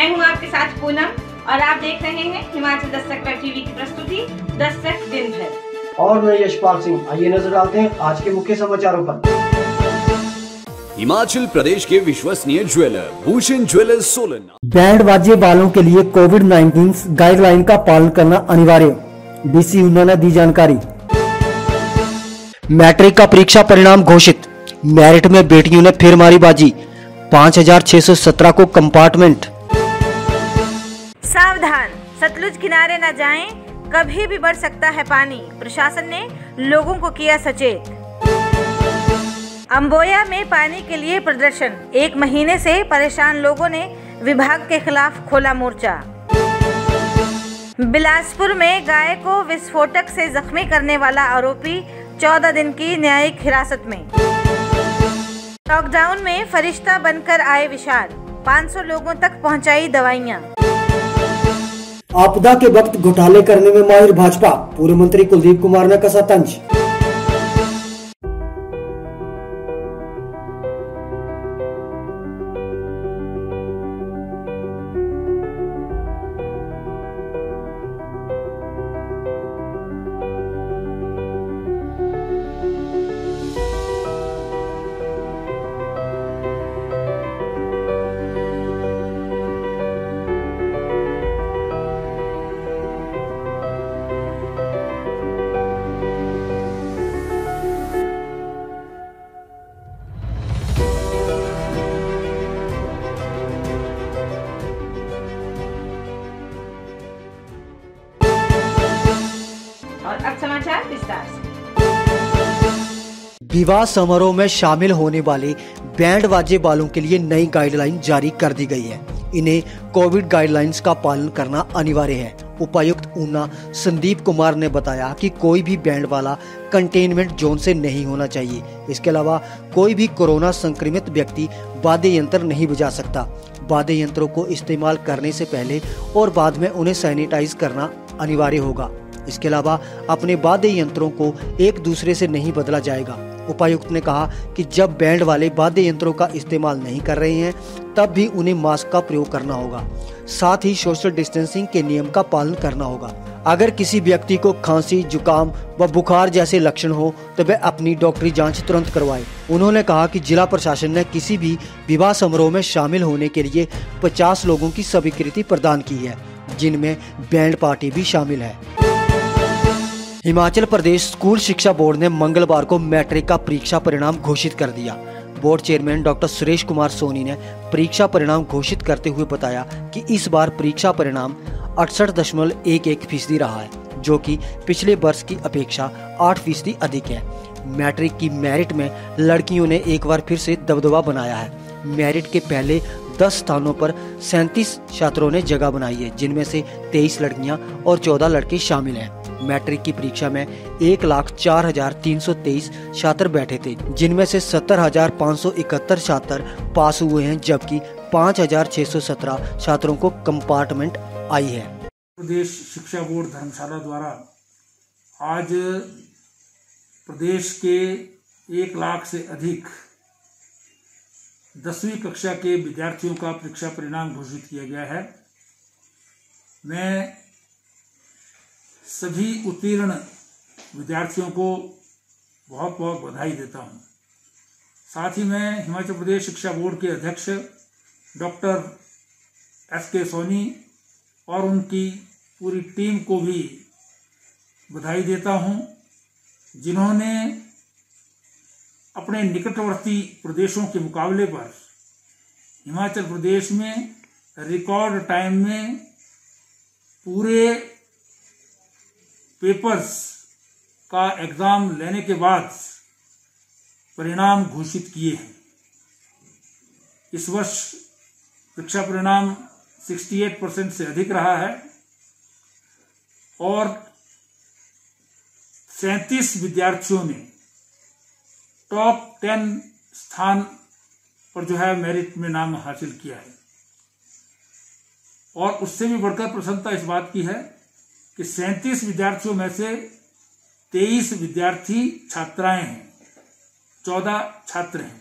मैं हूँ आपके साथ पूनम और आप देख रहे हैं हिमाचल दस्तक पर टीवी की प्रस्तुति दस्तक दिन भर और मैं यशपाल सिंह आइए नज़र डालते हैं आज के मुख्य समाचारों पर। हिमाचल प्रदेश के विश्वसनीय jeweller Bhushan jewellers Solan. Band बाजे वालों के लिए कोविड 19 गाइडलाइन का पालन करना अनिवार्य डीसी ऊना ने दी जानकारी। मैट्रिक का परीक्षा परिणाम घोषित मेरिट में बेटियों ने फिर मारी बाजी 5617 को कंपार्टमेंट। सावधान सतलुज किनारे न जाएँ, कभी भी बढ़ सकता है पानी। प्रशासन ने लोगों को किया सचेत। अम्बोया में पानी के लिए प्रदर्शन। एक महीने से परेशान लोगों ने विभाग के खिलाफ खोला मोर्चा। बिलासपुर में गाय को विस्फोटक से जख्मी करने वाला आरोपी 14 दिन की न्यायिक हिरासत में। लॉकडाउन में फरिश्ता बनकर आए विशाल। 500 लोगों तक पहुंचाई दवाइयाँ। आपदा के वक्त घोटाले करने में माहिर भाजपा। पूर्व मंत्री कुलदीप कुमार ने कसा तंज? विवाह समारोह में शामिल होने वाले बैंड बाजे वालों के लिए नई गाइडलाइन जारी कर दी गई है। इन्हें कोविड गाइडलाइंस का पालन करना अनिवार्य है। उपायुक्त ऊना संदीप कुमार ने बताया कि कोई भी बैंड वाला कंटेनमेंट जोन से नहीं होना चाहिए। इसके अलावा कोई भी कोरोना संक्रमित व्यक्ति वाद्य यंत्र नहीं बजा सकता। वाद्य यंत्रों को इस्तेमाल करने से पहले और बाद में उन्हें सैनिटाइज करना अनिवार्य होगा। इसके अलावा अपने वाद्य यंत्रों को एक दूसरे से नहीं बदला जाएगा। उपायुक्त ने कहा कि जब बैंड वाले वाद्य यंत्रों का इस्तेमाल नहीं कर रहे हैं, तब भी उन्हें मास्क का प्रयोग करना होगा। साथ ही सोशल डिस्टेंसिंग के नियम का पालन करना होगा। अगर किसी व्यक्ति को खांसी, जुकाम व बुखार जैसे लक्षण हो तो वह अपनी डॉक्टरी जाँच तुरंत करवाए। उन्होंने कहा कि जिला प्रशासन ने किसी भी विवाह समारोह में शामिल होने के लिए 50 लोगों की स्वीकृति प्रदान की है, जिनमें बैंड पार्टी भी शामिल है। हिमाचल प्रदेश स्कूल शिक्षा बोर्ड ने मंगलवार को मैट्रिक का परीक्षा परिणाम घोषित कर दिया। Board chairman doctor Suresh Kumar Soni ने परीक्षा परिणाम घोषित करते हुए बताया कि इस बार परीक्षा परिणाम अड़सठ दशमलव एक एक फ़ीसदी रहा है, जो कि पिछले वर्ष की अपेक्षा आठ फ़ीसदी अधिक है। मैट्रिक की मेरिट में लड़कियों ने एक बार फिर से दबदबा बनाया है। मेरिट के पहले 10 स्थानों पर सैंतीस छात्रों ने जगह बनाई है, जिनमें से 23 लड़कियाँ और 14 लड़के शामिल हैं। मैट्रिक की परीक्षा में एक लाख चार हज़ार तीन सौ तेईस छात्र बैठे थे, जिनमें से सत्तर हज़ार पाँच सौ इकहत्तर छात्र पास हुए हैं, जबकि पाँच हज़ार छह सौ सत्रह छात्रों को कंपार्टमेंट आई है। प्रदेश शिक्षा बोर्ड धर्मशाला द्वारा आज प्रदेश के एक लाख से अधिक दसवीं कक्षा के विद्यार्थियों का परीक्षा परिणाम घोषित किया गया है। मैं सभी उत्तीर्ण विद्यार्थियों को बहुत बहुत बधाई देता हूँ। साथ ही मैं हिमाचल प्रदेश शिक्षा बोर्ड के अध्यक्ष डॉक्टर एस के सोनी और उनकी पूरी टीम को भी बधाई देता हूँ, जिन्होंने अपने निकटवर्ती प्रदेशों के मुकाबले पर हिमाचल प्रदेश में रिकॉर्ड टाइम में पूरे पेपर्स का एग्ज़ाम लेने के बाद परिणाम घोषित किए हैं। इस वर्ष परीक्षा परिणाम 68 परसेंट से अधिक रहा है और सैंतीस विद्यार्थियों ने टॉप टेन स्थान पर जो है मेरिट में नाम हासिल किया है। और उससे भी बढ़कर प्रसन्नता इस बात की है कि सैंतीस विद्यार्थियों में से तेईस विद्यार्थी छात्राएँ हैं चौदह छात्र हैं।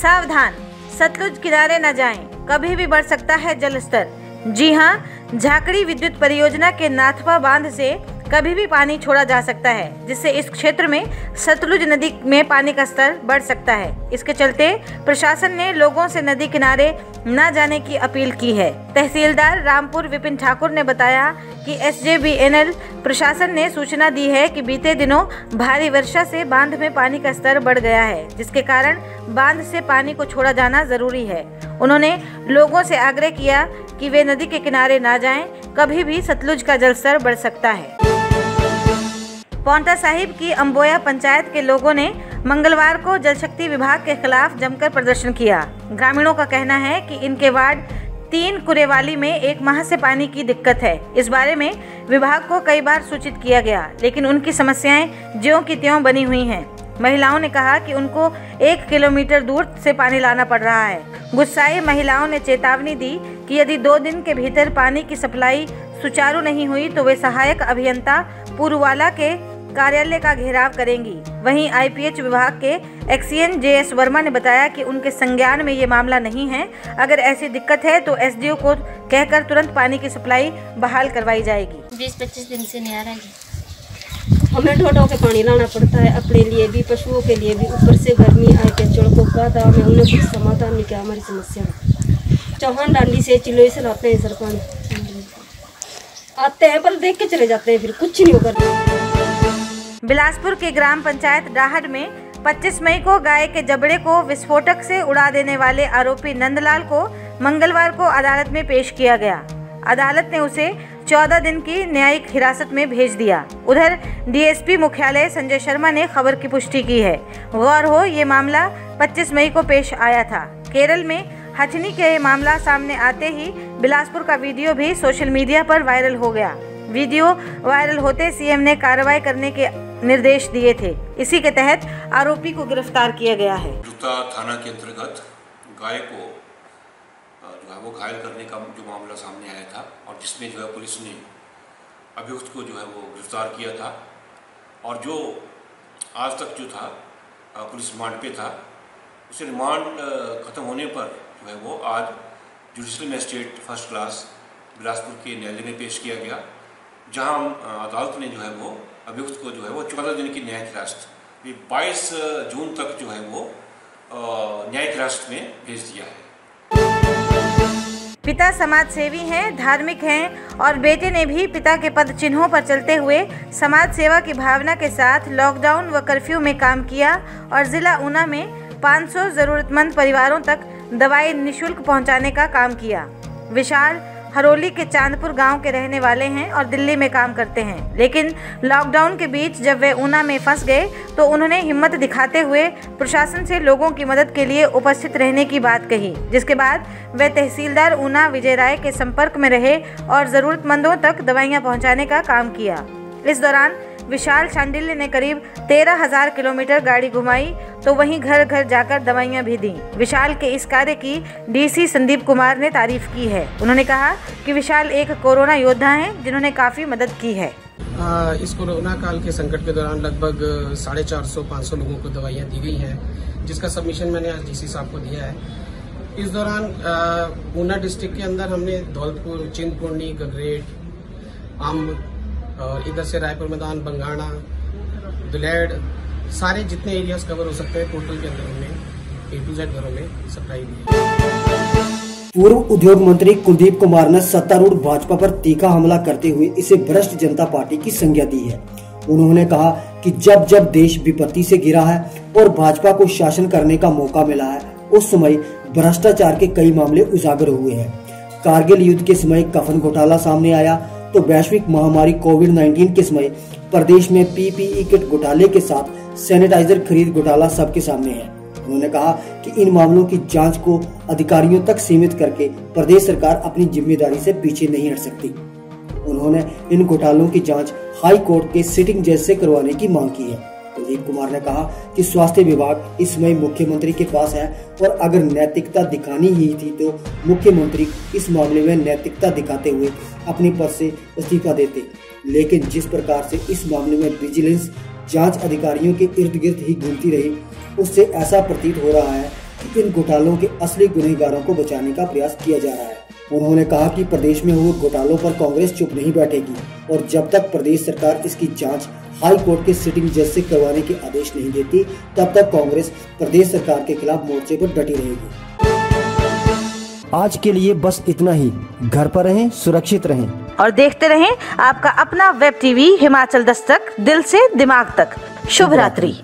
सावधान सतलुज किनारे न जाएँ, कभी भी बढ़ सकता है जल स्तर जी हाँ झाकड़ी विद्युत परियोजना के नाथवा बाँध से कभी भी पानी छोड़ा जा सकता है जिससे इस क्षेत्र में सतलुज नदी में पानी का स्तर बढ़ सकता है। इसके चलते प्रशासन ने लोगों से नदी किनारे न जाने की अपील की है। तहसीलदार रामपुर विपिन ठाकुर ने बताया कि एस प्रशासन ने सूचना दी है कि बीते दिनों भारी वर्षा से बाँध में पानी का स्तर बढ़ गया है जिसके कारण बाँध से पानी को छोड़ा जाना ज़रूरी है। उन्होंने लोगों से आग्रह किया कि वे नदी के किनारे ना जाएँ, कभी भी सतलुज का जलस्तर बढ़ सकता है। पौंटा साहिब की अम्बोया पंचायत के लोगों ने मंगलवार को जल शक्ति विभाग के खिलाफ जमकर प्रदर्शन किया। ग्रामीणों का कहना है कि इनके वार्ड तीन कुरेवाली में एक माह से पानी की दिक्कत है। इस बारे में विभाग को कई बार सूचित किया गया, लेकिन उनकी समस्याएँ ज्यों की त्यों बनी हुई हैं। महिलाओं ने कहा कि उनको एक किलोमीटर दूर से पानी लाना पड़ रहा है। गुस्साई महिलाओं ने चेतावनी दी कि यदि दो दिन के भीतर पानी की सप्लाई सुचारू नहीं हुई तो वे सहायक अभियंता पुरवाला के कार्यालय का घेराव करेंगी। वहीं आईपीएच विभाग के एक्सीएन जे एस वर्मा ने बताया कि उनके संज्ञान में ये मामला नहीं है। अगर ऐसी दिक्कत है तो एसडीओ को कहकर तुरंत पानी की सप्लाई बहाल करवाई जाएगी। बीस पच्चीस दिन से नहीं आ रहा है। हमें ढो ढो के पानी लाना पड़ता है। अपने लिए भी पशुओं के लिए भी। ऊपर से गर्मी आए के चढ़ को गादा में उन्हें कुछ समाधान नहीं किया। हमारी समस्या चौहान डांडी से चिलोई से लाते हैं सर पानी आते हैं पर देख के चले जाते हैं। फिर कुछ नहीं होगा। बिलासपुर के ग्राम पंचायत डाहड में 25 मई को गाय के जबड़े को विस्फोटक से उड़ा देने वाले आरोपी नंदलाल को मंगलवार को अदालत में पेश किया गया। अदालत ने उसे 14 दिन की न्यायिक हिरासत में भेज दिया। उधर डीएसपी मुख्यालय संजय शर्मा ने खबर की पुष्टि की है। गौर हो, ये मामला 25 मई को पेश आया था। केरल में हथनी के मामला सामने आते ही बिलासपुर का वीडियो भी सोशल मीडिया पर वायरल हो गया। वीडियो वायरल होते सीएम ने कार्रवाई करने के निर्देश दिए थे। इसी के तहत आरोपी को गिरफ़्तार किया गया है। थाना के अंतर्गत गाय को जो है वो घायल करने का जो मामला सामने आया था और जिसमें जो है पुलिस ने अभियुक्त को जो है वो गिरफ़्तार किया था और जो आज तक जो था पुलिस रिमांड पे था, उसे रिमांड ख़त्म होने पर जो है वो आज judicial magistrate first class Bilaspur के न्यायालय में पेश किया गया। जहाँ अदालत ने जो है वो, अभियुक्त को जो है वो चौदह दिन की न्यायिक हिरासत बाईस जून तक जो है वो न्यायिक हिरासत में भेज दिया है। पिता समाज सेवी हैं, धार्मिक हैं, और बेटे ने भी पिता के पद चिन्हों पर चलते हुए समाज सेवा की भावना के साथ लॉकडाउन व कर्फ्यू में काम किया और जिला ऊना में 500 जरूरतमंद परिवारों तक दवाई निशुल्क पहुँचाने का काम किया। विशाल हरोली के चांदपुर गाँव के रहने वाले हैं और दिल्ली में काम करते हैं। लेकिन लॉकडाउन के बीच जब वे ऊना में फंस गए तो उन्होंने हिम्मत दिखाते हुए प्रशासन से लोगों की मदद के लिए उपस्थित रहने की बात कही, जिसके बाद वे तहसीलदार ऊना विजय राय के संपर्क में रहे और ज़रूरतमंदों तक दवाइयाँ पहुँचाने का काम किया। इस दौरान विशाल शांडिल्य ने करीब तेरह हज़ार किलोमीटर गाड़ी घुमाई तो वहीं घर घर जाकर दवाइयाँ भी दी। विशाल के इस कार्य की डीसी संदीप कुमार ने तारीफ़ की है। उन्होंने कहा कि विशाल एक कोरोना योद्धा हैं जिन्होंने काफ़ी मदद की है। आ, इस कोरोना काल के संकट के दौरान लगभग साढ़े चार सौ पाँच सौ लोगों को दवाइयाँ दी गई हैं जिसका सबमिशन मैंने आज डीसी साहब को दिया है। इस दौरान ऊना डिस्ट्रिक्ट के अंदर हमने धौलपुर चिंतपूर्णी गगरेट अम्ब और इधर से रायपुर मैदान, बंगाणा, दुलेड, सारे जितने एरियाज़ कवर हो सकते हैं टोटल के अंदर हमने ए टू जेड घरों में सप्लाई दी पूर्व उद्योग मंत्री कुलदीप कुमार ने सत्तारूढ़ भाजपा पर तीखा हमला करते हुए इसे भ्रष्ट जनता पार्टी की संज्ञा दी है। उन्होंने कहा कि जब जब देश विपत्ति से गिरा है और भाजपा को शासन करने का मौका मिला है, उस समय भ्रष्टाचार के कई मामले उजागर हुए हैं। कारगिल युद्ध के समय कफन घोटाला सामने आया तो वैश्विक महामारी कोविड 19 के समय प्रदेश में पीपीई किट घोटाले के साथ सैनिटाइजर खरीद घोटाला सबके सामने है। उन्होंने कहा कि इन मामलों की जाँच को अधिकारियों तक सीमित करके प्रदेश सरकार अपनी ज़िम्मेदारी से पीछे नहीं हट सकती। उन्होंने इन घोटालों की जाँच हाई कोर्ट के सिटिंग जज से करवाने की मांग की है। प्रदीप कुमार ने कहा कि स्वास्थ्य विभाग इस समय मुख्यमंत्री के पास है और अगर नैतिकता दिखानी ही थी तो मुख्यमंत्री इस मामले में नैतिकता दिखाते हुए अपने पद से इस्तीफा देते। लेकिन जिस प्रकार से इस मामले में विजिलेंस जाँच अधिकारियों के इर्द गिर्द ही घूमती रही, उससे ऐसा प्रतीत हो रहा है कि इन घोटालों के असली गुनहगारों को बचाने का प्रयास किया जा रहा है। उन्होंने कहा कि प्रदेश में हुए घोटालों पर कांग्रेस चुप नहीं बैठेगी और जब तक प्रदेश सरकार इसकी जाँच हाई कोर्ट के सिटिंग जज से करवाने के आदेश नहीं देती तब तक कांग्रेस प्रदेश सरकार के खिलाफ मोर्चे पर डटी रहेगी। आज के लिए बस इतना ही। घर पर रहें सुरक्षित रहें। और देखते रहें आपका अपना वेब टीवी हिमाचल दस्तक दिल से दिमाग तक। शुभ रात्रि।